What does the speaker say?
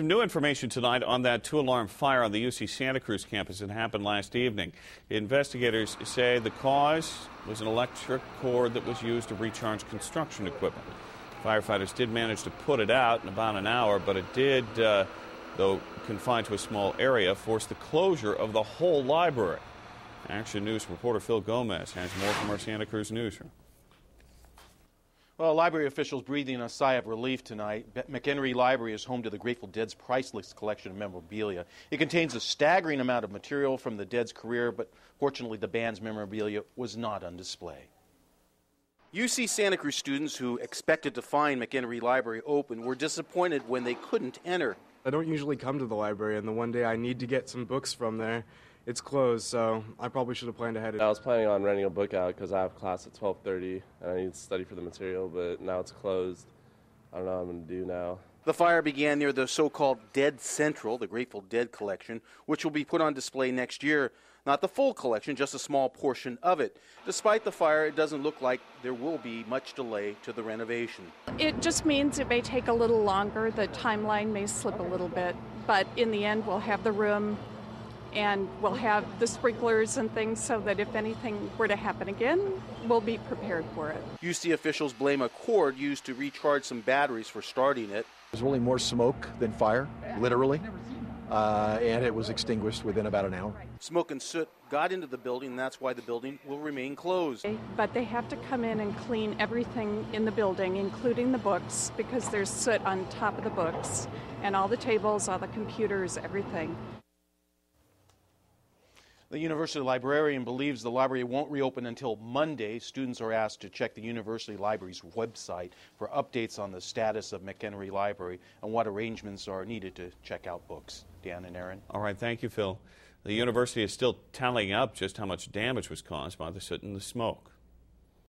Some new information tonight on that two alarm fire on the UC Santa Cruz campus that happened last evening. Investigators say the cause was an electric cord that was used to recharge construction equipment. Firefighters did manage to put it out in about an hour, but it did, uh, though confined to a small area, force the closure of the whole library. Action News reporter Phil Gomez has more from our Santa Cruz newsroom. Well, library officials breathing a sigh of relief tonight. McHenry Library is home to the Grateful Dead's priceless collection of memorabilia. It contains a staggering amount of material from the Dead's career, but fortunately, the band's memorabilia was not on display. UC Santa Cruz students who expected to find McHenry Library open were disappointed when they couldn't enter. I don't usually come to the library, and the one day I need to get some books from there, it's closed, so I probably should have planned ahead. I was planning on renting a book out because I have class at 12:30 and I need to study for the material, but now it's closed. I don't know what I'm going to do now. The fire began near the so-called Dead Central, the Grateful Dead collection, which will be put on display next year. Not the full collection, just a small portion of it. Despite the fire, it doesn't look like there will be much delay to the renovation. It just means it may take a little longer. The timeline may slip a little bit, but in the end, we'll have the room and we'll have the sprinklers and things so that if anything were to happen again, we'll be prepared for it. UC officials blame a cord used to recharge some batteries for starting it. There's really more smoke than fire, literally, uh, and it was extinguished within about an hour. Smoke and soot got into the building, and that's why the building will remain closed. But they have to come in and clean everything in the building, including the books, because there's soot on top of the books, and all the tables, all the computers, everything. The university librarian believes the library won't reopen until Monday. Students are asked to check the university library's website for updates on the status of McHenry Library and what arrangements are needed to check out books. Dan and Aaron. All right, thank you, Phil. The university is still tallying up just how much damage was caused by the soot and the smoke.